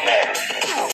Amen.